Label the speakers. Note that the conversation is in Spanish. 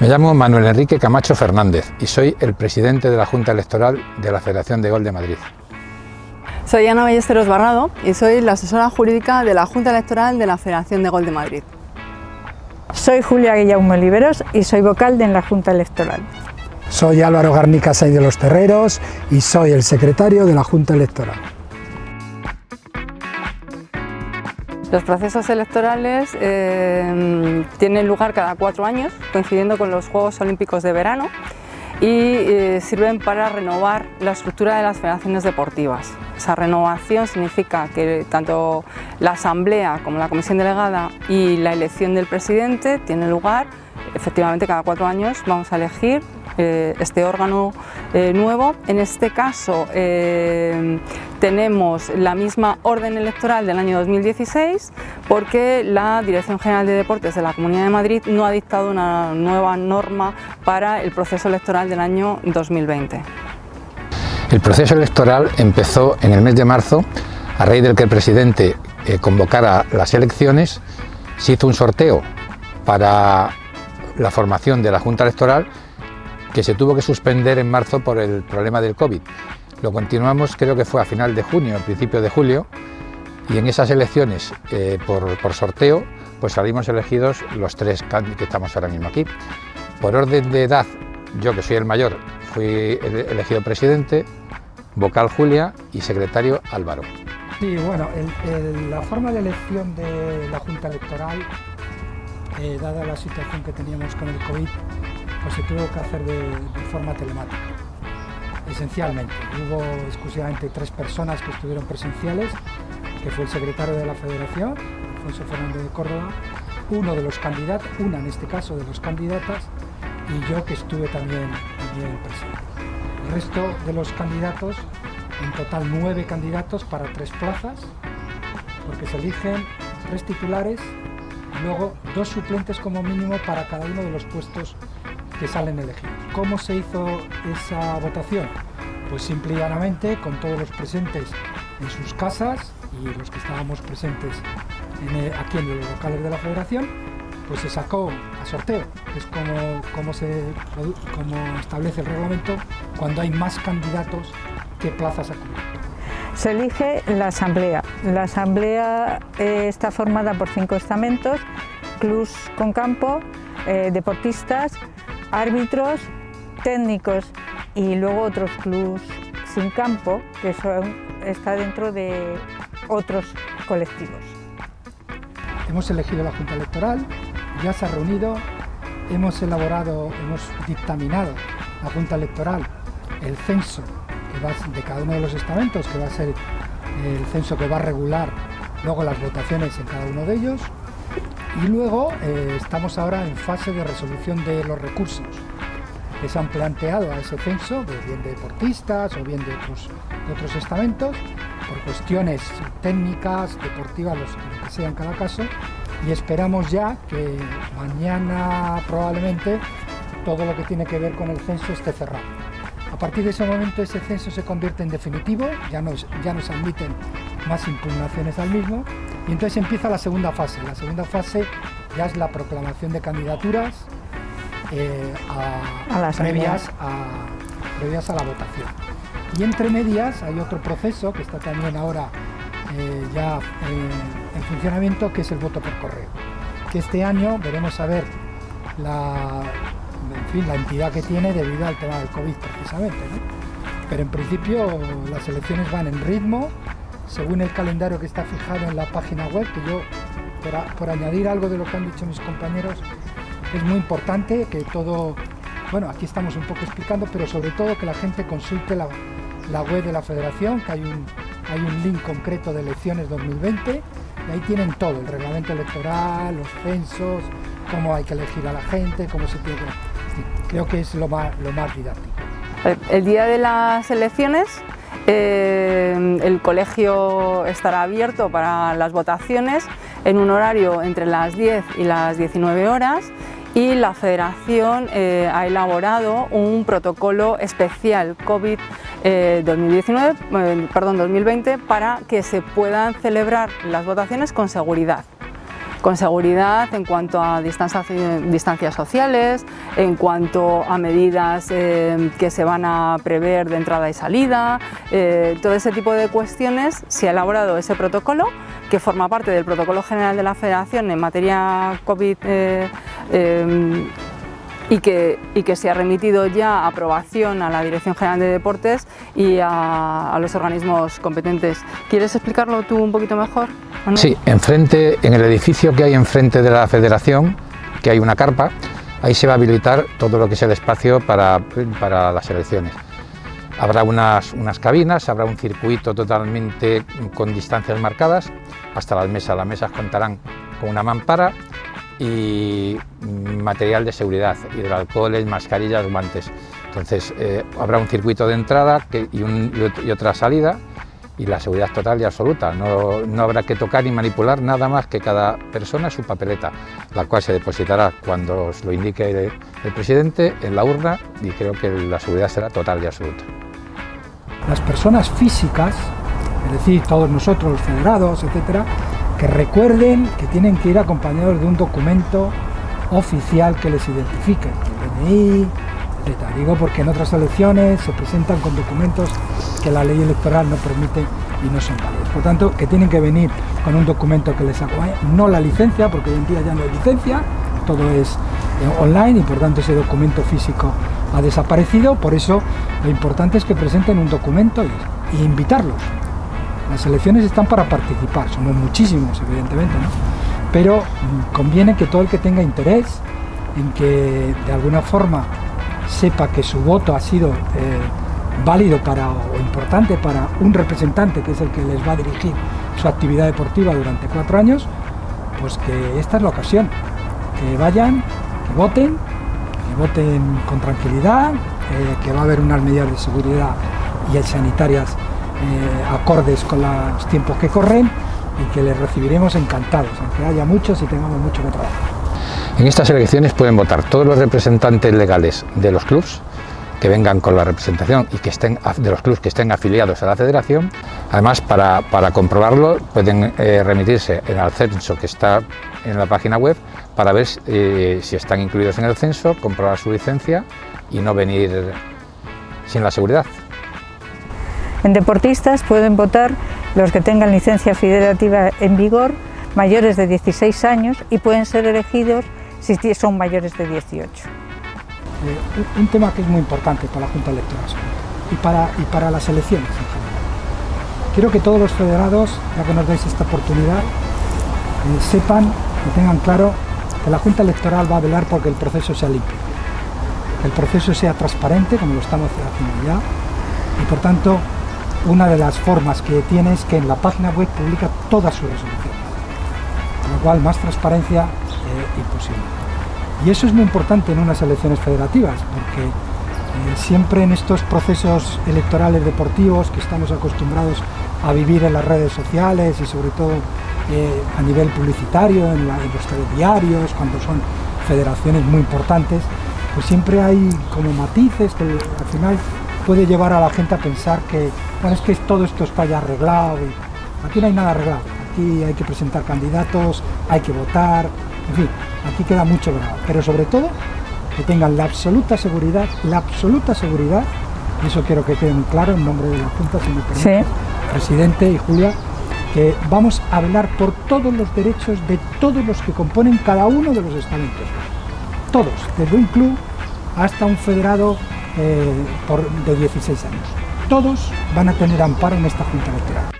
Speaker 1: Me llamo Manuel Enrique Camacho Fernández y soy el presidente de la Junta Electoral de la Federación de Gol de Madrid.
Speaker 2: Soy Ana Ballesteros Barrado y soy la asesora jurídica de la Junta Electoral de la Federación de Gol de Madrid.
Speaker 3: Soy Julia Guillaume Oliveros y soy vocal de la Junta Electoral.
Speaker 4: Soy Álvaro Garnica Say de los Terreros y soy el secretario de la Junta Electoral.
Speaker 2: Los procesos electorales eh, tienen lugar cada cuatro años, coincidiendo con los Juegos Olímpicos de verano, y eh, sirven para renovar la estructura de las federaciones deportivas. Esa renovación significa que tanto la Asamblea como la Comisión Delegada y la elección del presidente tienen lugar, efectivamente cada cuatro años vamos a elegir eh, este órgano eh, nuevo. En este caso eh, tenemos la misma orden electoral del año 2016 porque la Dirección General de Deportes de la Comunidad de Madrid no ha dictado una nueva norma para el proceso electoral del año 2020.
Speaker 1: El proceso electoral empezó en el mes de marzo a raíz del que el presidente convocara las elecciones, se hizo un sorteo para la formación de la Junta Electoral que se tuvo que suspender en marzo por el problema del COVID. Lo continuamos, creo que fue a final de junio, al principio de julio, y en esas elecciones eh, por, sorteo, pues salimos elegidos los tres que estamos ahora mismo aquí. Por orden de edad, yo que soy el mayor, fui elegido presidente, vocal Julia y secretario Álvaro.
Speaker 4: Sí, bueno, la forma de elección de la Junta Electoral, eh, dada la situación que teníamos con el COVID, pues se tuvo que hacer de, forma telemática, esencialmente. Hubo exclusivamente tres personas que estuvieron presenciales, que fue el secretario de la Federación, Alfonso Fernández de Córdoba, uno de los candidatos, una en este caso de los candidatas, y yo que estuve también, también presente. El resto de los candidatos, en total nueve candidatos para tres plazas, porque se eligen tres titulares y luego dos suplentes como mínimo para cada uno de los puestos que salen elegidos. ¿Cómo se hizo esa votación? Pues simple y llanamente con todos los presentes en sus casas y los que estábamos presentes aquí en los locales de la federación, pues se sacó a sorteo, es como, como, se, establece el reglamento cuando hay más candidatos que plazas a cubrir.
Speaker 3: Se elige la asamblea. La asamblea eh, está formada por cinco estamentos, clubs con campo, eh, deportistas, árbitros, técnicos y luego otros clubs sin campo, que son, está dentro de otros colectivos.
Speaker 4: Hemos elegido la Junta Electoral, ya se ha reunido, hemos elaborado, hemos dictaminado la Junta Electoral el censo de cada uno de los estamentos, que va a ser el censo que va a regular luego las votaciones en cada uno de ellos. Y luego eh, estamos ahora en fase de resolución de los recursos que se han planteado a ese censo, bien de deportistas o bien de otros, estamentos, por cuestiones técnicas, deportivas, lo que sea en cada caso, y esperamos ya que mañana probablemente todo lo que tiene que ver con el censo esté cerrado. A partir de ese momento ese censo se convierte en definitivo, ya nos, ya nos admiten más impugnaciones al mismo y entonces empieza la segunda fase. La segunda fase ya es la proclamación de candidaturas eh, a, las previas, a, previas a la votación. Y entre medias hay otro proceso que está también ahora eh, ya eh, en funcionamiento, que es el voto por correo. Que este año veremos a ver la, la entidad que tiene debido al tema del COVID precisamente. Pero en principio las elecciones van en ritmo, según el calendario que está fijado en la página web, que yo, por, añadir algo de lo que han dicho mis compañeros, es muy importante que todo, bueno, aquí estamos un poco explicando, pero sobre todo que la gente consulte la, web de la federación, que hay un, hay un link concreto de elecciones 2020, y ahí tienen todo, el reglamento electoral, los censos, cómo hay que elegir a la gente, cómo se tiene Creo que es lo más, lo más didáctico.
Speaker 2: El día de las elecciones eh, el colegio estará abierto para las votaciones en un horario entre las 10 y las 19 horas y la Federación eh, ha elaborado un protocolo especial COVID 2019, eh, 2020 para que se puedan celebrar las votaciones con seguridad con seguridad en cuanto a distancias sociales, en cuanto a medidas eh, que se van a prever de entrada y salida, eh, todo ese tipo de cuestiones, se ha elaborado ese protocolo que forma parte del protocolo general de la Federación en materia COVID y que, y que, se ha remitido ya a aprobación a la Dirección General de Deportes y a, los organismos competentes. ¿Quieres explicarlo tú un poquito mejor?
Speaker 1: Sí, enfrente, en el edificio que hay enfrente de la Federación, que hay una carpa, ahí se va a habilitar todo lo que es el espacio para, para las elecciones. Habrá unas, unas, cabinas, habrá un circuito totalmente con distancias marcadas hasta las mesas. Las mesas contarán con una mampara y material de seguridad, hidroalcoholes, mascarillas, guantes. Entonces eh, habrá un circuito de entrada y, un, y, otra salida y la seguridad total y absoluta. No, no, habrá que tocar ni manipular nada más que cada persona su papeleta, la cual se depositará cuando os lo indique el, el presidente en la urna y creo que la seguridad será total y absoluta.
Speaker 4: Las personas físicas, es decir, todos nosotros, los federados, etcétera, que recuerden que tienen que ir acompañados de un documento oficial que les identifique, el DNI, etc. Digo porque en otras elecciones se presentan con documentos que la ley electoral no permite y no son válidos. Por tanto, que tienen que venir con un documento que les acompañe, no la licencia, porque hoy en día ya no hay licencia, todo es eh, online y por tanto ese documento físico ha desaparecido, por eso lo importante es que presenten un documento y, y invitarlos las elecciones están para participar, somos muchísimos, evidentemente, ¿no? pero mm, conviene que todo el que tenga interés en que de alguna forma sepa que su voto ha sido eh, válido para o importante para un representante que es el que les va a dirigir su actividad deportiva durante cuatro años, pues que esta es la ocasión, que vayan, que voten, que voten con tranquilidad, eh, que va a haber unas medidas de seguridad y sanitarias acordes con los tiempos que corren y que les recibiremos encantados, aunque haya muchos y tengamos mucho que trabajar.
Speaker 1: En estas elecciones pueden votar todos los representantes legales de los clubes que vengan con la representación y que estén de los clubes que estén afiliados a la federación. Además, para, para comprobarlo, pueden eh, remitirse en el censo que está en la página web para ver eh, si están incluidos en el censo, comprobar su licencia y no venir sin la seguridad.
Speaker 3: En deportistas pueden votar los que tengan licencia federativa en vigor, mayores de 16 años y pueden ser elegidos si son mayores de 18. Eh,
Speaker 4: un tema que es muy importante para la Junta Electoral y para, las elecciones en general. Quiero que todos los federados, ya que nos dais esta oportunidad, eh, sepan y tengan claro que la Junta Electoral va a velar porque el proceso sea limpio, que el proceso sea transparente, como lo estamos haciendo ya, y por tanto una de las formas que tiene es que en la página web publica todas sus resoluciones, con lo cual más transparencia eh, imposible. Y eso es muy importante en unas elecciones federativas, porque eh, siempre en estos procesos electorales deportivos que estamos acostumbrados a vivir en las redes sociales y sobre todo eh, a nivel publicitario, en, la, en los telediarios, cuando son federaciones muy importantes, pues siempre hay como matices que al final puede llevar a la gente a pensar que, bueno, es que todo esto está ya arreglado. Y aquí no hay nada arreglado. Aquí hay que presentar candidatos, hay que votar, en fin, aquí queda mucho grado. Pero sobre todo, que tengan la absoluta seguridad, la absoluta seguridad, y eso quiero que quede muy claro en nombre de la Junta, si me permite, presidente y Julia, que vamos a hablar por todos los derechos de todos los que componen cada uno de los estamentos. Todos, desde un club hasta un federado eh, por, de 16 años. Todos van a tener amparo en esta Junta Electoral.